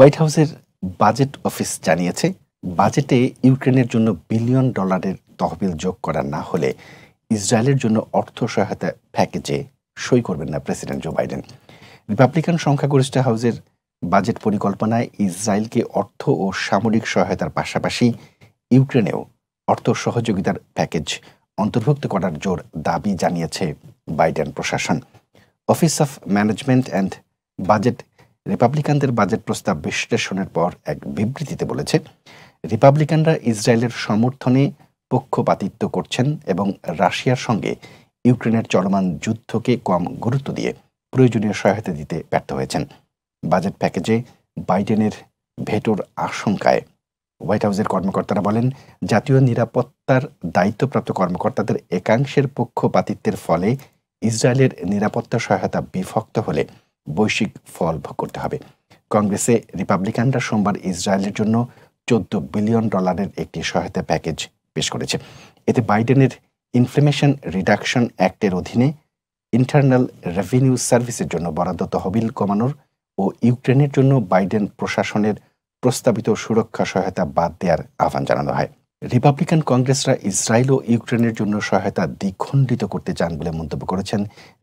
White হাউসের budget office জানিয়েছে, বাজেটে ইউক্রেনের জন্য বিলিয়ন ডলারের তহবিল যোগ করা না হলে ইসরায়েলের জন্য অর্থ সহায়তা প্যাকেজে সই করবেন না প্রেসিডেন্ট জো বাইডেন। রিপাবলিকান সংখ্যাগরিষ্ঠ হাউসের বাজেট পরিকল্পনায় ইসরায়েলকে অর্থ ও সামরিক সহায়তার পাশাপাশি ইউক্রেনেও অর্থ সহযোগিতার প্যাকেজ অন্তর্ভুক্ত করার জোর দাবি জানিয়েছে বাইডেন প্রশাসন। Office of management and budget রিপাবলিকানদের budget প্রস্তাব বিশ্লেষণের পর এক বিবৃতিতে বলেছে, রিপাবলিকানরা ইসরায়েলের সমর্থনে পক্ষপাতিত্ব করছেন এবং রাশিয়ার সঙ্গে ইউক্রেনের চলমান যুদ্ধকে কম গুরুত্ব দিয়ে প্রয়োজনীয় সহায়তা দিতে ব্যর্থ হয়েছেন। বাজেট প্যাকেজে বাইডেনের ভেটোর আশঙ্কায়। হোয়াইট হাউসের কর্মকর্তারা বলেন, জাতীয় নিরাপত্তার দায়িত্বপ্রাপ্ত কর্মকর্তাদের একাংশের পক্ষপাতিত্বের ফলে ইসরায়েলের নিরাপত্তা সহায়তা বিভক্ত হলে বৈশ্বিক ফল ভোগ করতে হবে। কংগ্রেসে রিপাবলিকানরা সোমবার ইসরায়েলের জন্য চোদ্দ বিলিয়ন ডলারের একটি সহায়তা প্যাকেজ পেশ করেছে। এতে বাইডেনের ইনফ্লেমেশন রিডাকশন অ্যাক্টের অধীনে ইন্টারনাল রেভিনিউ সার্ভিসের জন্য বরাদ্দ তহবিল কমানোর ও ইউক্রেনের জন্য বাইডেন প্রশাসনের প্রস্তাবিত সুরক্ষা সহায়তা বাদ দেওয়ার আহ্বান জানানো হয়। রিপাবলিকান কংগ্রেসরা ইসরায়েল ও ইউক্রেনের জন্য সহায়তা দ্বিখণ্ডিত করতে চান বলে মন্তব্য করেছেন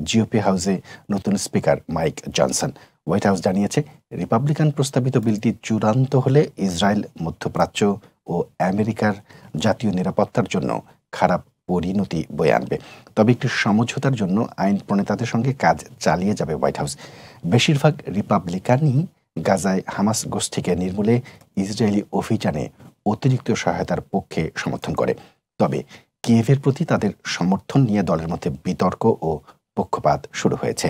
জিওপি হাউসে নতুন speaker Mike Johnson. White House জানিয়েছে রিপাবলিকান প্রস্তাবিত বিলটি চূড়ান্ত হলে ইসরায়েল মধ্যপ্রাচ্য ও আমেরিকার জাতীয় নিরাপত্তার জন্য খারাপ পরিণতি বয়ে আনবে। তবে একটি সমঝোতার জন্য আইন প্রণেতাদের সঙ্গে কাজ চালিয়ে যাবে হোয়াইট হাউস। বেশিরভাগ রিপাবলিকানই গাজায় হামাস গোষ্ঠীকে নির্মূলে ইসরায়েলি অভিযানে অতিরিক্ত সহায়তার পক্ষে সমর্থন করে। তবে কিয়েভের প্রতি তাদের সমর্থন নিয়ে দলের মধ্যে বিতর্ক ও পক্ষপাত শুরু হয়েছে।